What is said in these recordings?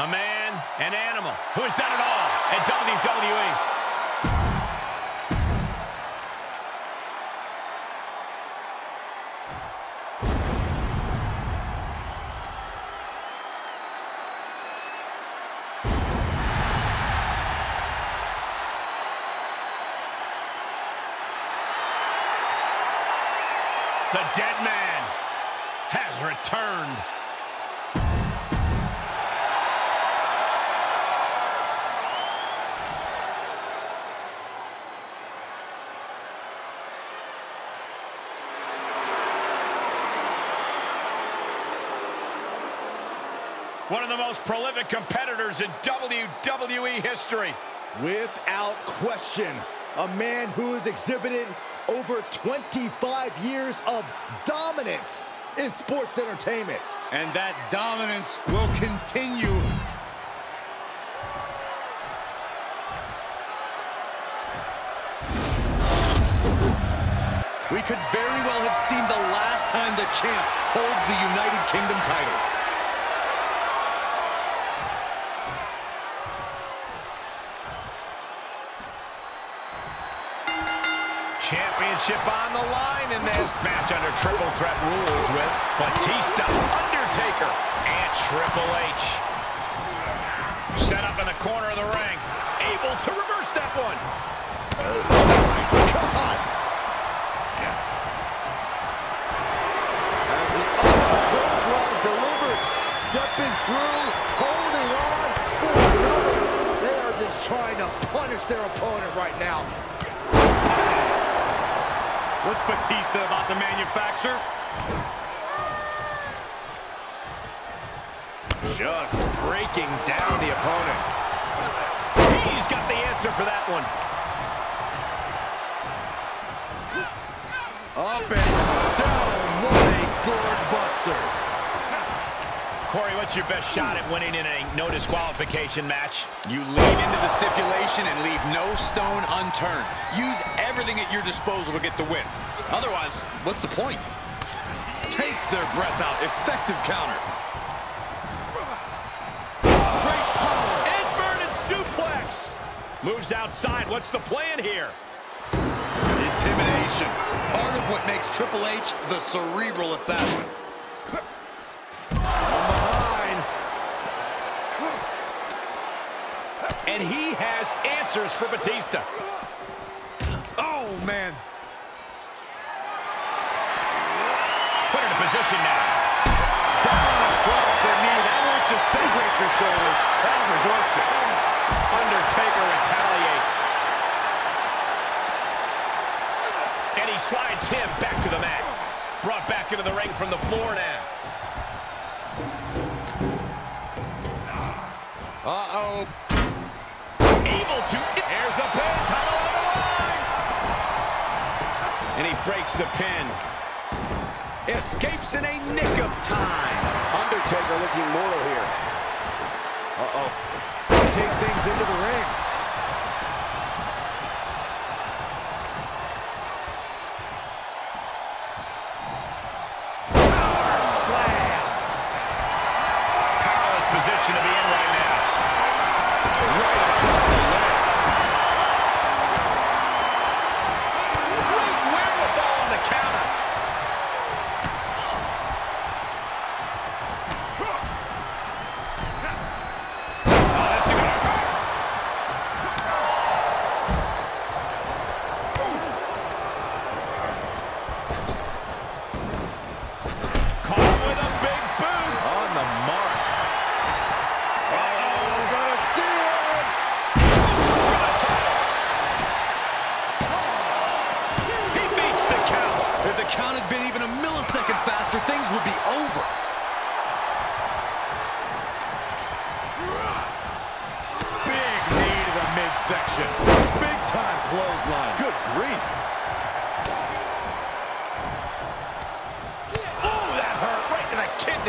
A man, an animal, who has done it all at WWE. One of the most prolific competitors in WWE history. Without question, a man who has exhibited over 25 years of dominance in sports entertainment. And that dominance will continue. We could very well have seen the last time the champ holds the United Kingdom title. Championship on the line in this match under triple threat rules with Batista, Undertaker, and Triple H. Set up in the corner of the ring. Able to reverse that one. As the clothesline delivered, stepping through, holding on for another. They are just trying to punish their opponent right now. What's Batista about to manufacture? Just breaking down the opponent. He's got the answer for that one. Up and down. What a gourd buster. Corey, what's your best shot at winning in a no disqualification match? You lean into the stipulation and leave no stone unturned. Use everything at your disposal to get the win. Otherwise, what's the point? Takes their breath out. Effective counter. Great power. Inverted suplex. Moves outside. What's the plan here? Intimidation. Part of what makes Triple H the cerebral assassin. And he has answers for Batista. Position now. Down across the knee. That won't just separate your shoulder. That'll reverse it. Undertaker retaliates. And he slides him back to the mat. Brought back into the ring from the floor now. Uh-oh. Able to... Here's the pin. Title on the line. And he breaks the pin. Escapes in a nick of time. Undertaker looking mortal here. Uh-oh. Take things into the ring.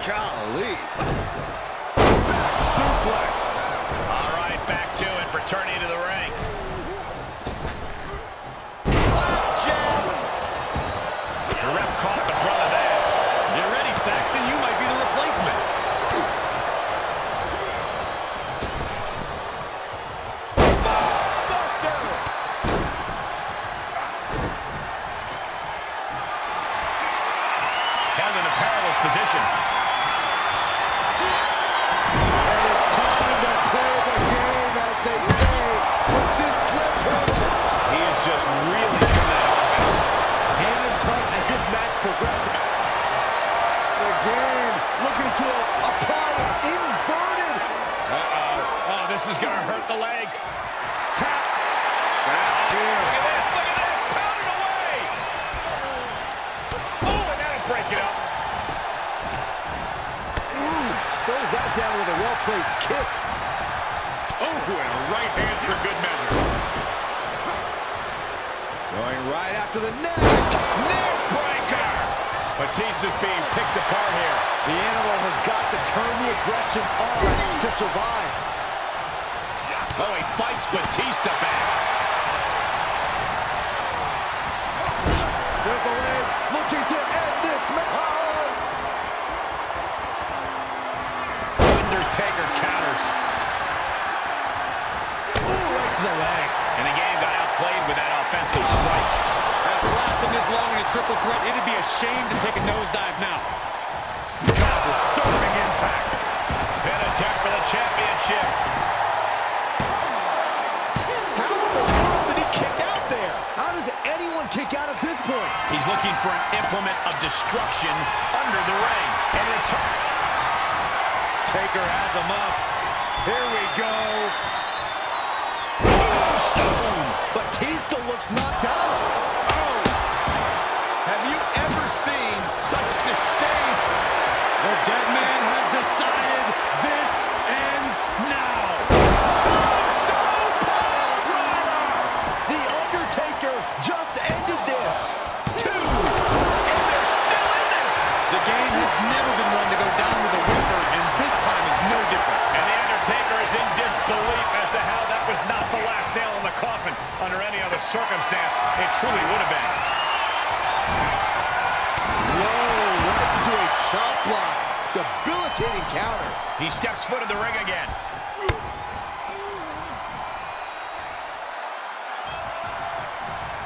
Golly. Oh, he fights Batista back. Triple H looking to end this match. Undertaker counters. Ooh, right to the leg. And the game got outplayed with that offensive strike. After lasting this long in a triple threat, it'd be a shame to take a nosedive now. God, Disturbing impact. Pin attempt for the championship. Kick out at this point? He's looking for an implement of destruction under the ring. And turn, Taker has him up. Here we go. Stone. Batista looks knocked out. Oh! Have you ever seen such disdain? The dead man circumstance. It truly would have been. Whoa, right into a chop block. Debilitating counter. He steps foot in the ring again.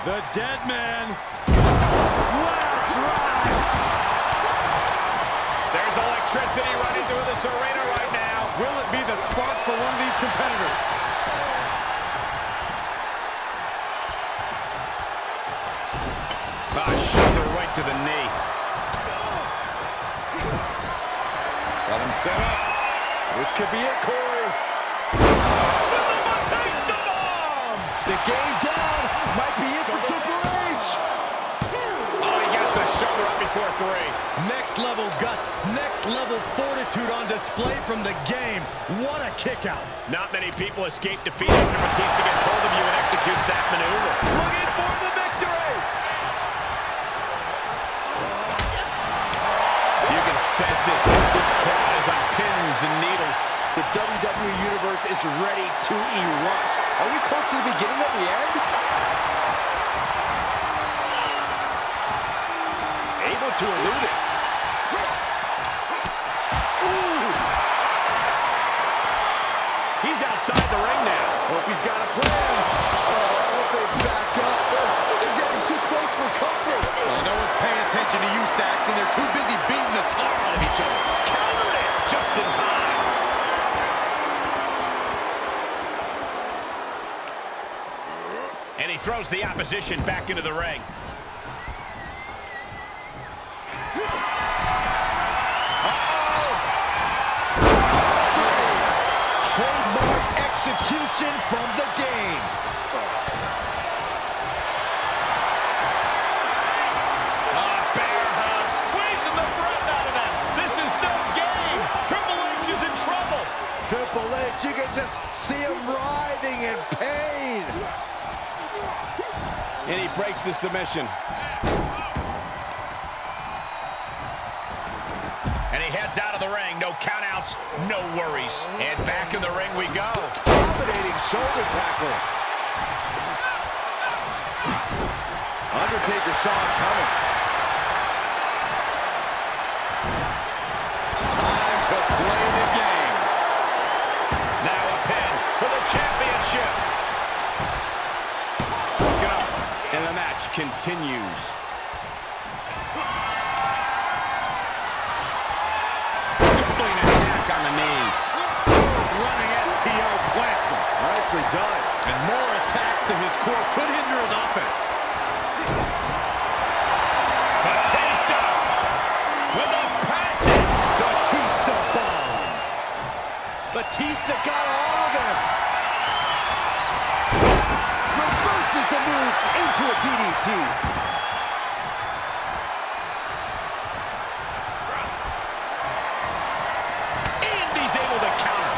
The dead man. Last ride. There's electricity running through this arena right now. Will it be the spark for one of these competitors? Ah, shoulder right to the knee. Got him set up. This could be it, Corey. Batista bomb! The game down. Might be it for Triple H. Oh, he gets the shoulder up before three. Next level guts, next level fortitude on display from the game. What a kick out. Not many people escape defeat after Batista gets hold of you and executes that maneuver. Looking for the pins and needles. The WWE Universe is ready to erupt. Are we close to the beginning of the end? Able to elude it. Ooh. He's outside the ring now. Hope he's got a plan. Oh, they back up. They're getting too close for comfort. Well, no one's paying attention to you, Saxton. They're too busy beating the tar out of each other. Countered it just in time. And he throws the opposition back into the ring. Trademark execution from the game. Ah, bear hug, squeezing the breath out of them. This is no game. Triple H is in trouble. Triple H, you can just see him writhing in pain. And he breaks the submission. And he heads out of the ring. No countouts, no worries. And back in the ring we go. Dominating shoulder tackle. Undertaker saw it coming. Continues. Tripling attack on the knee. Running STO plants him. Nicely done. And more attacks to his core could hinder his offense. Batista with a patent. Batista bomb. Batista got a DDT. And he's able to counter.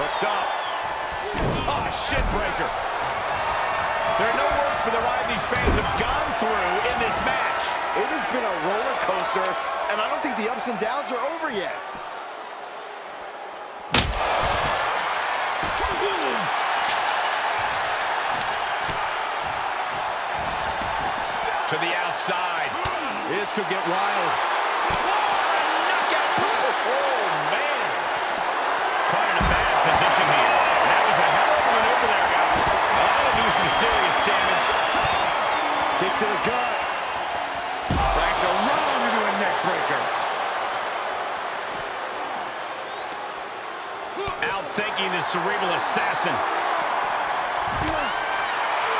Hooked up. Ah, oh, shin breaker. There are no words for the ride these fans have gone through in this match. It has been a roller coaster, and I don't think the ups and downs are over yet. Outside. This could get wild. Knockout. Oh, man. Caught in a bad position here. That was a hell of a there, guys. That'll do some serious damage. Kick to the gut. Around into a neck breaker. Outthinking the cerebral assassin.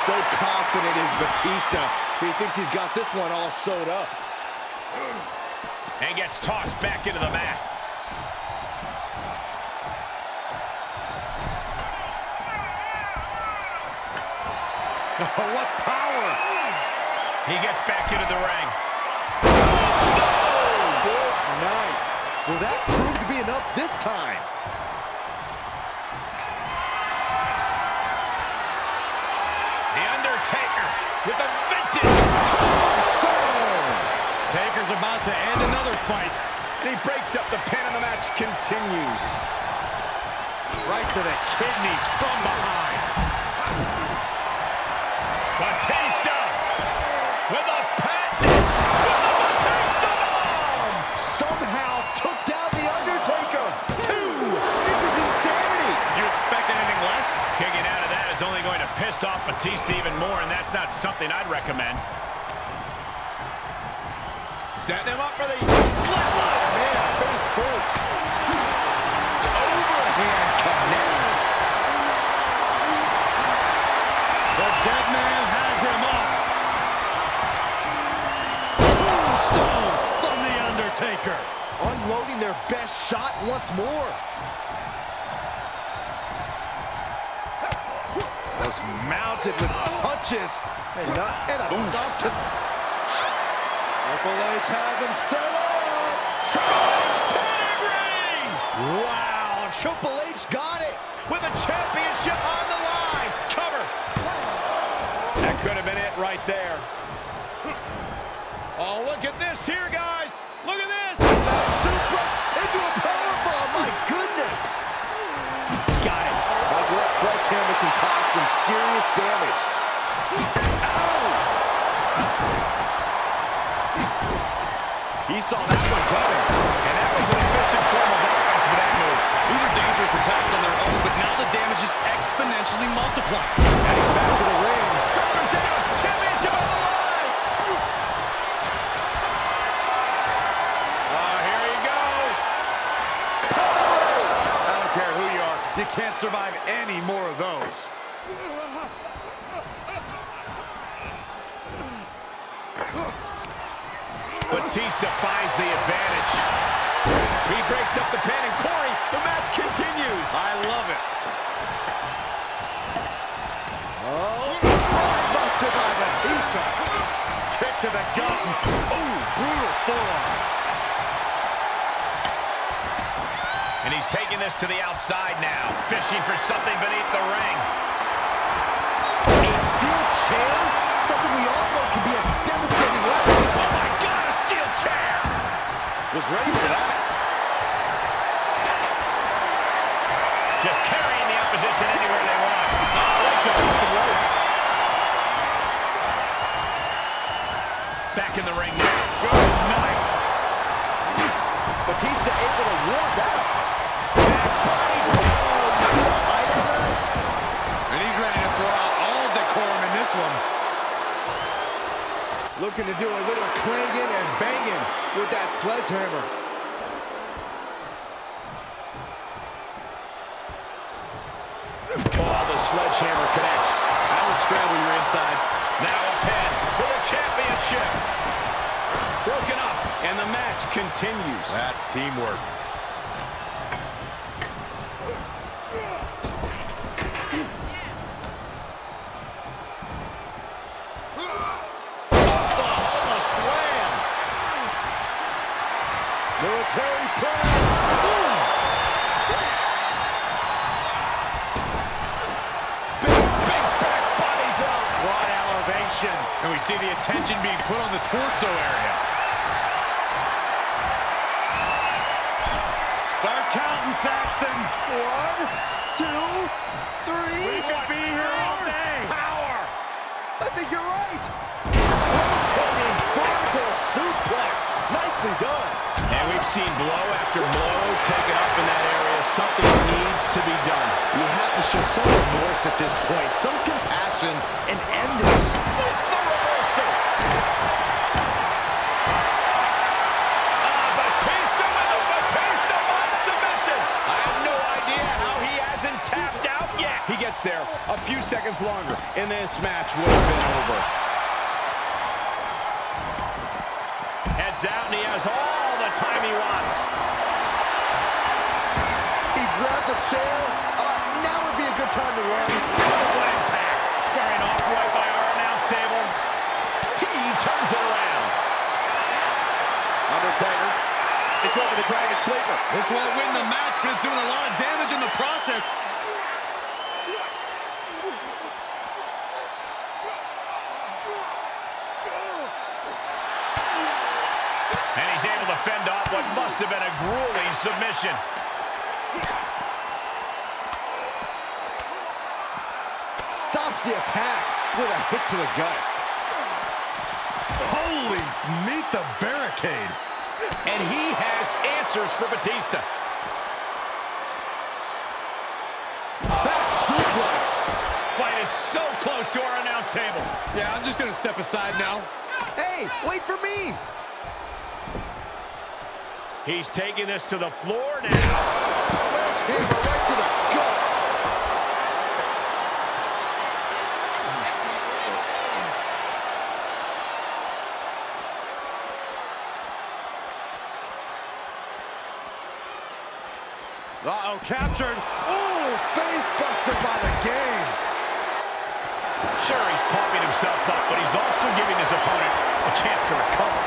So confident is Batista. He thinks he's got this one all sewed up. And gets tossed back into the mat. Oh, what power! He gets back into the ring. Good night. Will that prove to be enough this time? With a vintage. Taker's about to end another fight. And he breaks up the pin and the match continues. Right to the kidneys from behind. Batista Batista even more, and that's not something I'd recommend. Setting him up for the flatline. Man, face first. Overhand connects. The dead man has him up. Tombstone from The Undertaker. Unloading their best shot once more. Was mounted with punches. And, not, and a stop to... Triple H has him set up. Pedigree! Wow, Triple H got it. with a championship on the line. Cover. That could have been it right there. He saw that one coming. And that was an efficient form of offense with that move. These are dangerous attacks on their own, but now the damage is exponentially multiplied. Heading back to the ring. Droppers down. Championship on the line. Oh, here you go. I don't care who you are. You can't survive any more of those. Batista finds the advantage. He breaks up the pin, and Corey, the match continues. I love it. Oh, buster by Batista. Kick to the gut. Ooh, brutal forearm. And he's taking this to the outside now, fishing for something beneath the ring. A steel chair? Something we all know can be a devastating weapon. Chair! Was ready for that. Looking to do a little clanging and banging with that sledgehammer. Oh, the sledgehammer connects. That'll scramble your insides. Now a pin for the championship. Broken up, and the match continues. That's teamwork. We see the attention being put on the torso area. Start counting, Saxton. One, two, three. We could be here all day. Power. I think you're right. Rotating vertical suplex. Nicely done. And we've seen blow after blow taken up in that area. Something needs to be done. You have to show some remorse at this point, some compassion, and end this. There a few seconds longer, and this match would have been over. Heads out, and he has all the time he wants. He grabbed the chair. Uh, now would be a good time to run. Double impact. Squaring off right by our announce table. He turns it around. Undertaker. It's going for the Dragon Sleeper. This won't win the match, but it's doing a lot of damage in the process. And he's able to fend off what must have been a grueling submission. Stops the attack with a hit to the gut. Holy, meet the barricade. And he has answers for Batista. Back suplex. Fight is so close to our announce table. Yeah, I'm just going to step aside now. Hey, wait for me. He's taking this to the floor now. Sledgehammer right to the gut. Uh-oh, captured. Ooh, face buster by the game. Sure, he's pumping himself up, but he's also giving his opponent a chance to recover.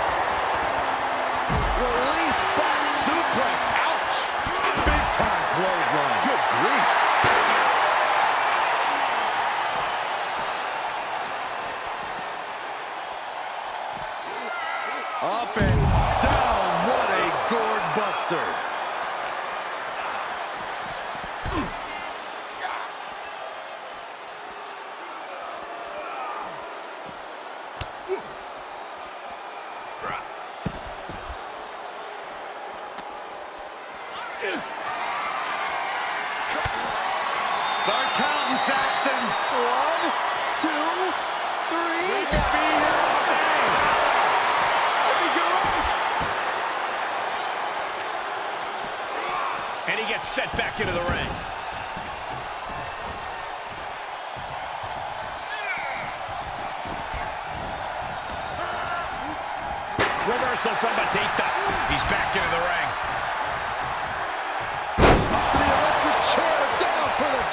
Release back suplex. Ouch. Big time clothesline. Good grief.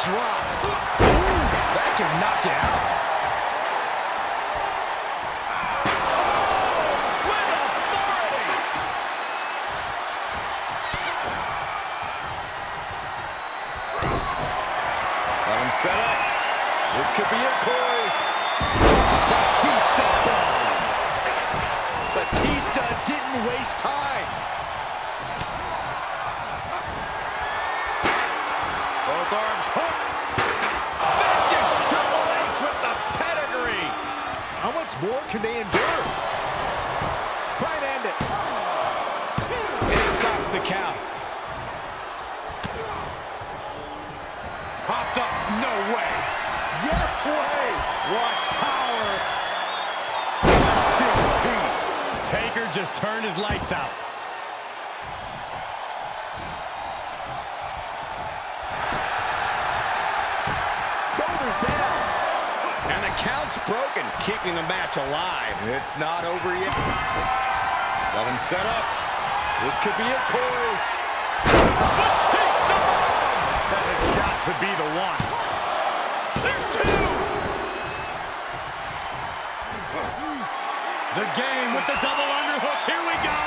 Drop. Oof, that can knock you out. Oh, him set up. This could be it, Corey. Count. Popped up. No way. Yes way. What power. Rest in peace. Taker just turned his lights out. Shoulders down. And the count's broken, keeping the match alive. It's not over yet. Let him set up. This could be it, Corey. That has got to be the one. There's two. The game with the double underhook. Here we go.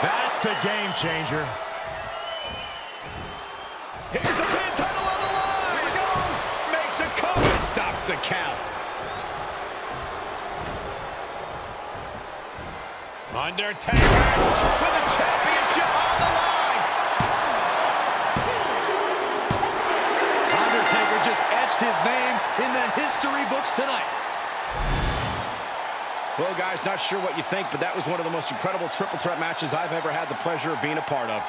That's the game changer. Undertaker with the championship on the line. Undertaker just etched his name in the history books tonight. Well, guys, not sure what you think, but that was one of the most incredible triple threat matches I've ever had the pleasure of being a part of.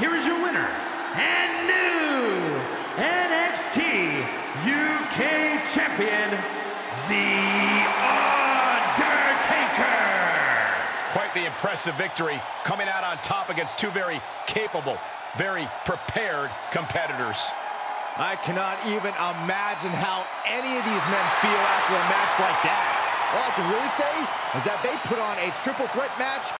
Here is your winner and new NXT UK Champion, The Undertaker. Quite the impressive victory coming out on top against two very capable, very prepared competitors. I cannot even imagine how any of these men feel after a match like that. All I can really say is that they put on a triple threat match